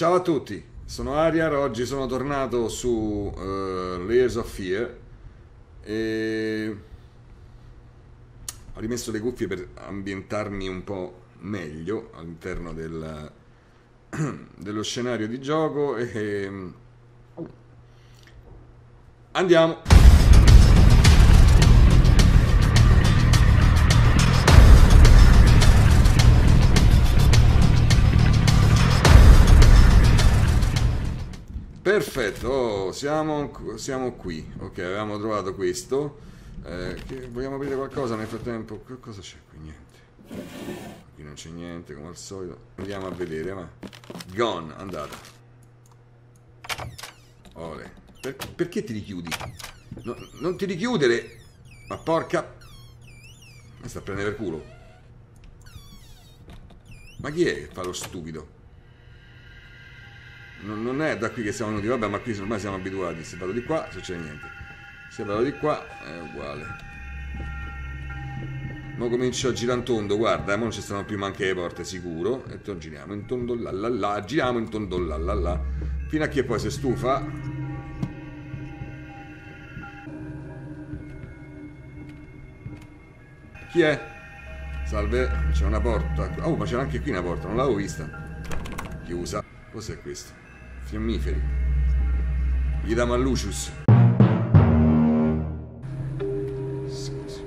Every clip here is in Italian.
Ciao a tutti, sono Ariar, oggi sono tornato su uh, Layers of Fear e ho rimesso le cuffie per ambientarmi un po' meglio all'interno del, dello scenario di gioco e andiamo! Perfetto, oh, siamo, siamo, qui. Ok, avevamo trovato questo. Eh, vogliamo aprire qualcosa nel frattempo? Che cosa c'è qui? Niente. Qui non c'è niente, come al solito. Andiamo a vedere, ma... Gone, andata. Ole. Per, perché ti richiudi? No, non ti richiudere! Ma porca... Mi sta a prendere per culo. Ma chi è che fa lo stupido? Non, non, è da qui che siamo venuti, vabbè, ma qui ormai siamo abituati. Se vado di qua, succede niente. Se vado di qua, è uguale. Ora comincio a girare in tondo, guarda, eh, non ci stanno più manche le porte, sicuro. E to, giriamo in tondo là là là, giriamo in tondo là là là. Fino a che poi si stufa. Chi è? Salve, c'è una porta. Oh, ma c'era anche qui una porta, non l'avevo vista. Chiusa. Cos'è questo? Fiammiferi. Gli diamo a Lucius. Scusi.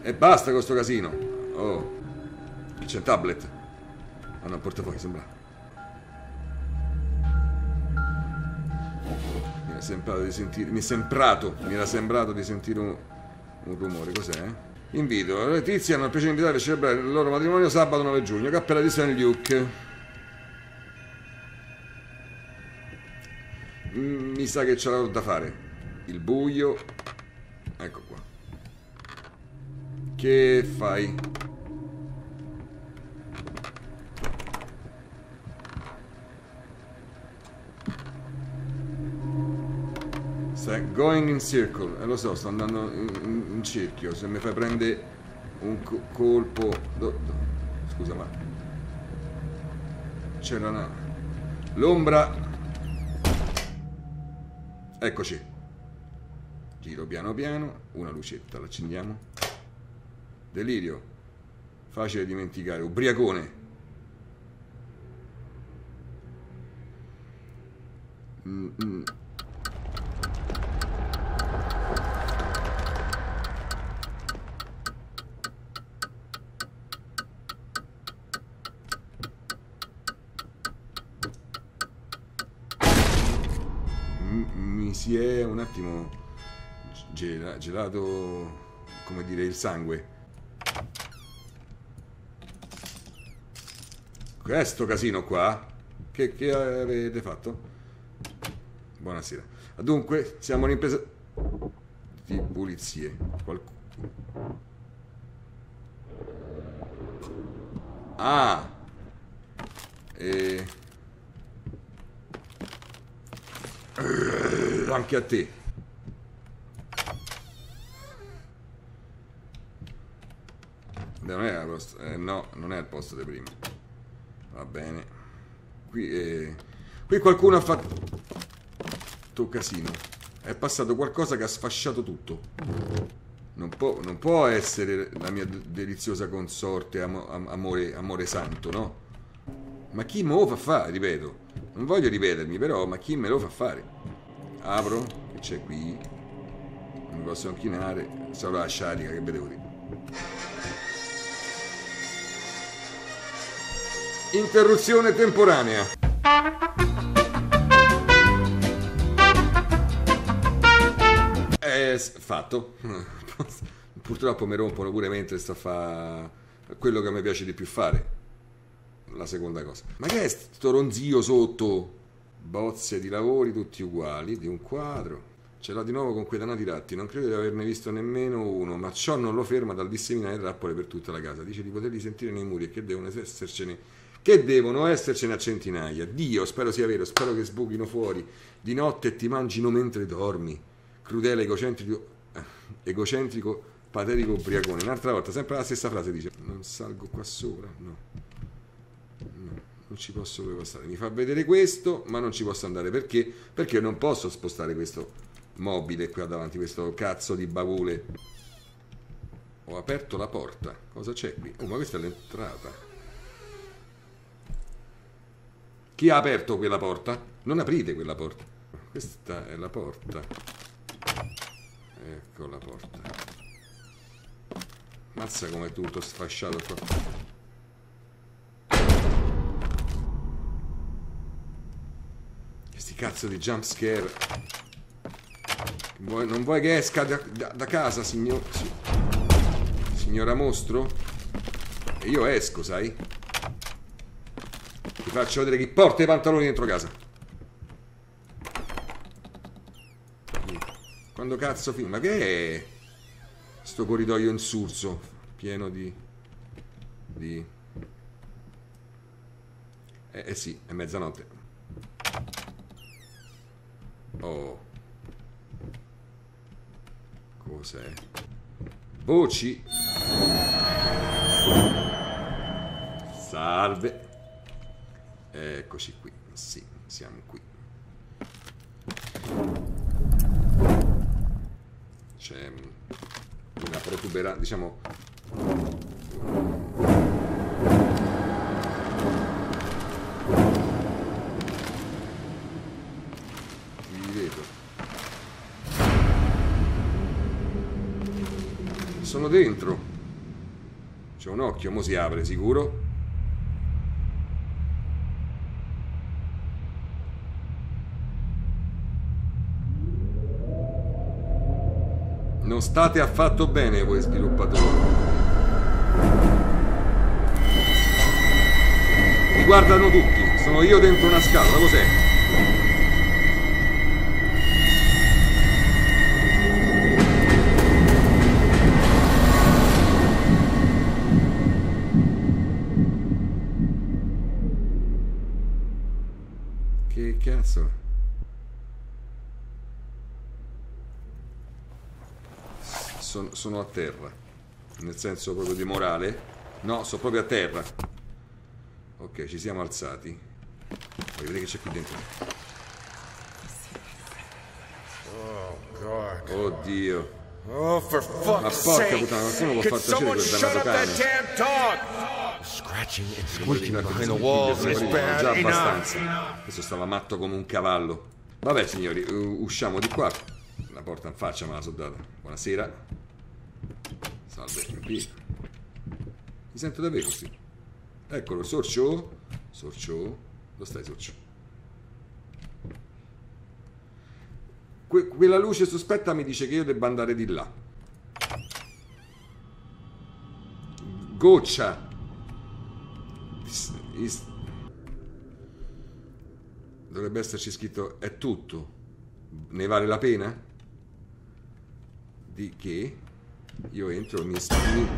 E basta con sto casino. Oh. C'è un tablet. Ah no, portafoglio, sembra. Mi era sembrato di sentire... Mi è sembrato, mi era sembrato di sentire un, un rumore. Cos'è? Invito. Le tizi hanno il piacere di invitare a celebrare il loro matrimonio sabato 9 giugno. Cappella di St. Luke. Mi sa che c'è lavoro da fare. Il buio. Ecco qua. Che fai? Stai going in circle. Eh, lo so, sto andando in, in, in cerchio. Se mi fai prendere un co colpo... Do, do. Scusa, ma... C'era una... L'ombra Eccoci. Giro piano piano, una lucetta, l'accendiamo. Delirio. Facile dimenticare, ubriacone. Mm -mm. mi si attimo gelato, come dire, il sangue. Questo casino qua? Che, che avete fatto? Buonasera. Dunque, siamo un'impresa di pulizie. Qualcuno... Ah! E... Anche a te. Non è posto, eh, no, non è il posto di prima. Va bene. Qui, eh, qui qualcuno ha fatto... Casino. È passato qualcosa che ha sfasciato tutto. Non può, non può essere la mia deliziosa consorte, am amore, amore santo, no? Ma chi me lo fa fare, ripeto? Non voglio ripetermi, però, ma chi me lo fa fare? Apro, che c'è qui? Non mi posso inchinare. Solo la sciarica, che vedevo dire. Interruzione temporanea. È fatto. Purtroppo mi rompono pure mentre sto a fare quello che mi piace di più fare la seconda cosa. Ma che è sto ronzio sotto? Bozze di lavori tutti uguali, di un quadro. Ce l'ha di nuovo con quei danati ratti, non credo di averne visto nemmeno uno, ma ciò non lo ferma dal disseminare trappole per tutta la casa. Dice di poterli sentire nei muri e che devono essercene che devono essercene a centinaia. Dio, spero sia vero, spero che sbuchino fuori di notte e ti mangino mentre dormi. Crudele, egocentrico, eh, egocentrico patetico ubriacone. Un'altra volta, sempre la stessa frase dice: Non salgo qua sopra, no. non ci posso proprio stare. Mi fa vedere questo, ma non ci posso andare. Perché? Perché non posso spostare questo mobile qua davanti, questo cazzo di baule. Ho aperto la porta. Cosa c'è qui? Oh, ma questa è l'entrata. Chi ha aperto quella porta? Non aprite quella porta. Questa è la porta. Ecco la porta. Mazza com'è tutto sfasciato qua. Questi cazzo di jump scare. Vuoi- non vuoi che esca da, da- da casa, signor, si- signora mostro? E io esco, sai? Ti faccio vedere chi porta i pantaloni dentro casa. Quando cazzo film? Ma che è? Sto corridoio insulso, pieno di... di... Eh, eh sì, è mezzanotte. Oh. Cos'è? Voci. Salve. Eccoci qui. Sì, siamo qui. C'è una protuberanza, diciamo... Sono dentro. C'è un occhio, mo si apre, sicuro? Non state affatto bene voi sviluppatori. Mi guardano tutti. Sono io dentro una scatola. Cos'è? Che cazzo? Sono, sono a terra. Nel senso proprio di morale. No, sono proprio a terra. Ok, ci siamo alzati. Voglio vedere che c'è qui dentro. Oh, God. Oddio. Oh, for Ma fuck's porca sake! puttana, qualcuno può far tacere quel dannato cane? Scratching and squeaking behind the walls is sono bad già enough. abbastanza. Questo stava matto come un cavallo. Vabbè, signori, usciamo di qua. La porta in faccia me la so data. Buonasera. Salve, qui. Mi sento davvero sì. Eccolo, Sorcio. Sorcio. Dove stai, Sorcio? Que- quella luce sospetta mi dice che io debba andare di là. Goccia. Is- is- Dovrebbe esserci scritto è tutto. Ne vale la pena? Di che? Io entro, mi spini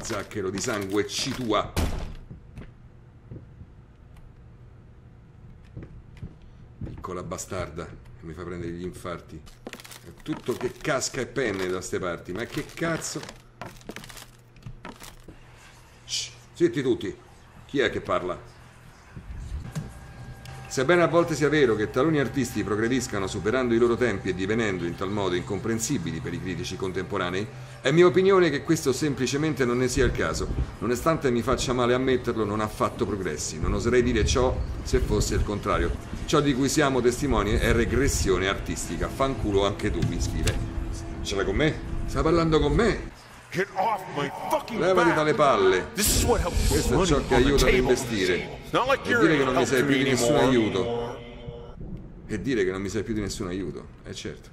zacchero di sangue citua. Piccola bastarda mi fa prendere gli infarti. È tutto che casca e penne da ste parti. Ma che cazzo? Shh, zitti tutti. Chi è che parla? Sebbene a volte sia vero che taluni artisti progrediscano superando i loro tempi e divenendo in tal modo incomprensibili per i critici contemporanei, è mia opinione che questo semplicemente non ne sia il caso. Nonostante mi faccia male ammetterlo, non ha fatto progressi. Non oserei dire ciò se fosse il contrario. Ciò di cui siamo testimoni è regressione artistica. Fanculo anche tu, mi scrive. Ce l'hai con me? Stai parlando con me? Levati dalle palle. Questo è ciò che aiuta ad investire. Like E dire che non mi sei più di nessun aiuto. E dire che non mi sei più di nessun aiuto. Eh certo.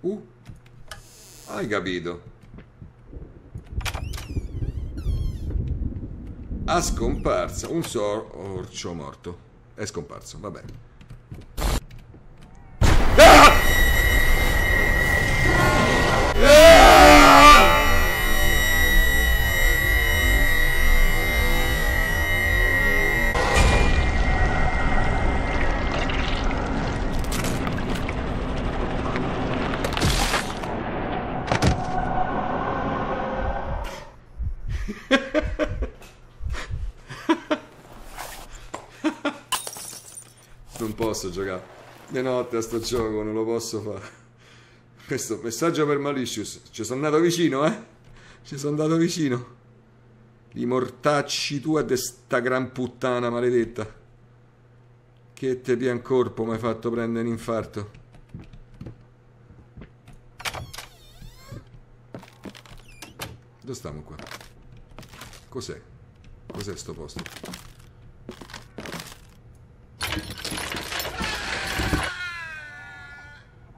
Uh. Hai capito. Ha scomparso un sorcio morto. È scomparso, vabbè. non posso giocare di notte a sto gioco, non lo posso fare. Questo messaggio per Malicious. Ci sono andato vicino, eh? Ci sono andato vicino. Li mortacci tu a questa gran puttana maledetta. Che te pian corpo mi hai fatto prendere un infarto. Dove stiamo qua? Cos'è? Cos'è sto posto?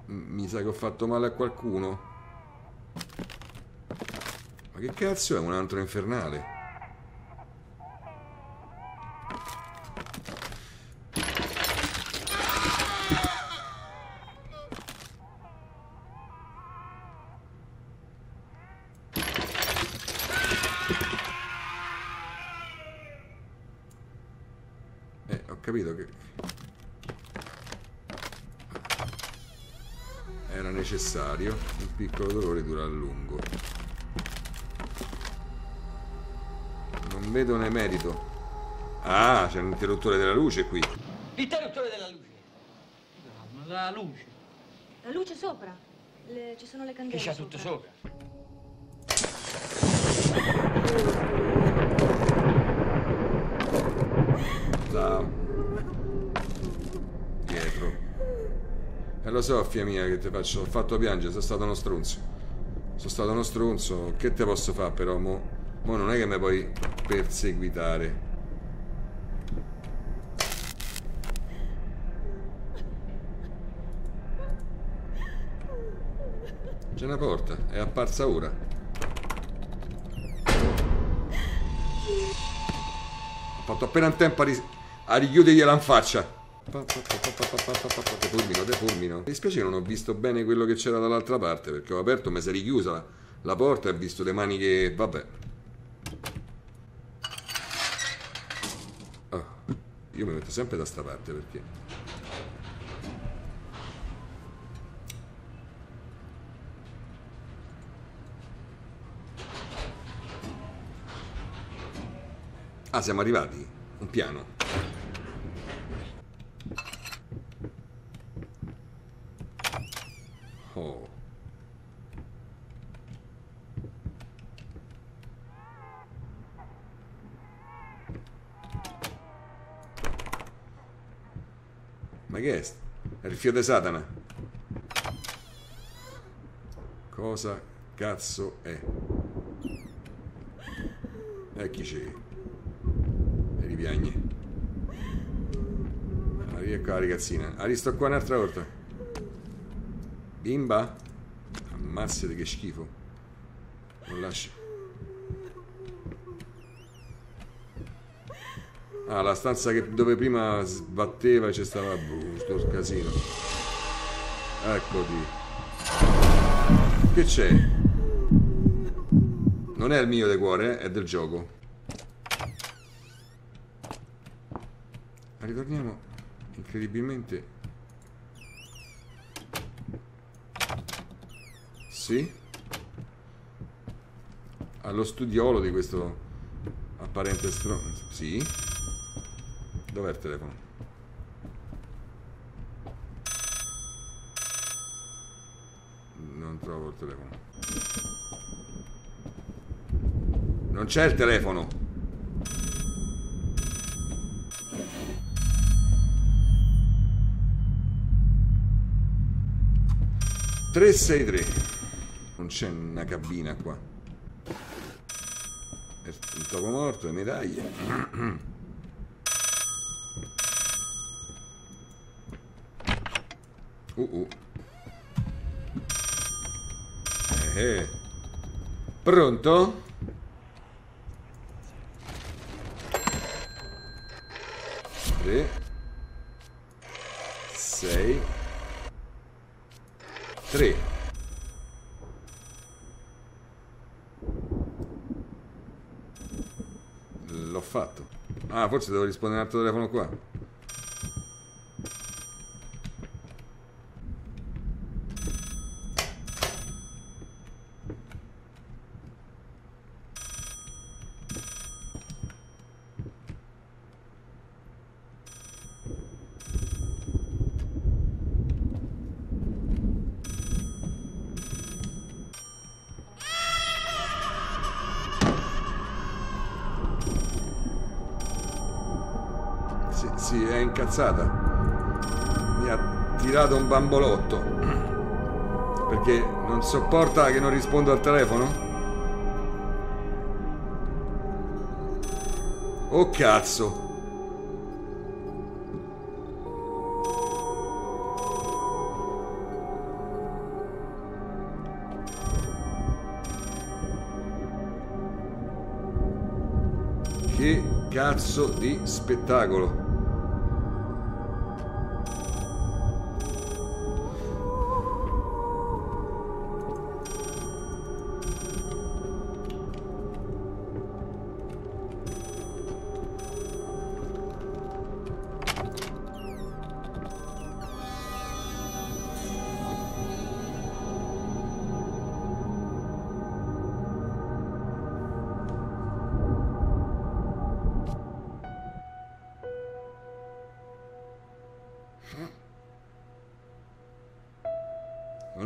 Mi sa che ho fatto male a qualcuno. Ma che cazzo è un altro infernale? Capito che... Era necessario. Un piccolo dolore dura a lungo. Non vedo ne merito. Ah, c'è un interruttore della luce qui. L'interruttore della luce. La luce. La luce sopra. Le- ci sono le Che candele. c'ha tutto sopra. Ciao. Dietro. E lo so, figlia mia, che ti faccio. Ho fatto piangere, sono stato uno stronzo. Sono stato uno stronzo. Che te posso fare, però? Mo, mo non è che mi puoi perseguitare. C'è una porta, è apparsa ora. Ho fatto appena in tempo a, a richiudergliela in faccia. Depulmino, depulmino. Mi dispiace che non ho visto bene quello che c'era dall'altra parte perché ho aperto, mi si è richiusa la, porta e ho visto le mani vabbè. Oh, io mi metto sempre da sta parte perché. Ah, siamo arrivati? Un piano. Ma che è? È il fio di Satana. Cosa cazzo è? E chi c'è? E ripiagne. Ah, ecco la ragazzina. Ah, sto qua un'altra volta. Bimba? Ammazzate che schifo. Non lascio. Ah, la stanza che- dove prima sbatteva c'è stava boh, sto casino. Eccoti. Che c'è? Non è il mio de cuore, eh, è del gioco. Ritorniamo incredibilmente. Sì? Allo studiolo di questo apparente stronzo. Sì? Dov'è il telefono? Non trovo il telefono. Non c'è il telefono. Tre sei tre. Non c'è una cabina qua. Il topo morto, le medaglie. Uh uh. Eh, eh. Pronto? Tre. Sei. Tre. L'ho fatto. Ah, forse devo rispondere a un altro telefono qua. È incazzata. Mi ha tirato un bambolotto. Perché non sopporta che non rispondo al telefono? Oh cazzo. Che cazzo di spettacolo.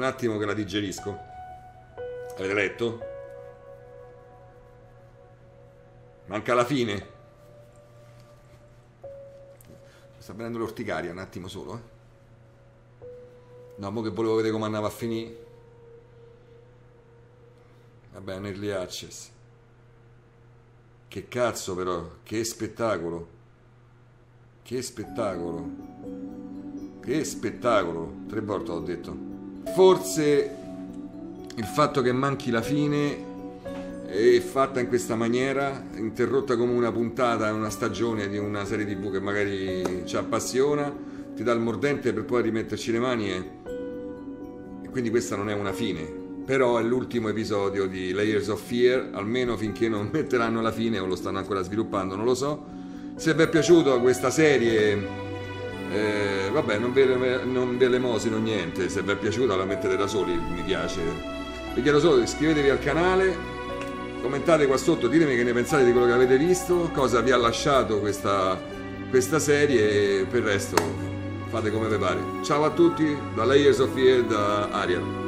Attimo che la digerisco. Avete letto? Manca la fine. Sta venendo l'orticaria, un attimo solo, eh. No, mo che volevo vedere come andava a finire. Vabbè, un early access. Che cazzo però, che spettacolo. Che spettacolo. Che spettacolo. Tre volte ho detto. Forse il fatto che manchi la fine è fatta in questa maniera, interrotta come una puntata, una stagione di una serie tv che magari ci appassiona, ti dà il mordente per poi rimetterci le mani e, e quindi questa non è una fine. Però è l'ultimo episodio di Layers of Fear, almeno finché non metteranno la fine o lo stanno ancora sviluppando, non lo so. Se vi è piaciuta questa serie eh, vabbè, non ve, non ve l'emosino niente, se vi è piaciuta la mettete da soli, mi piace. Vi chiedo solo iscrivetevi al canale, commentate qua sotto, ditemi che ne pensate di quello che avete visto, cosa vi ha lasciato questa, questa serie e per il resto fate come vi pare. Ciao a tutti, da Layers of Fear, da Ariel.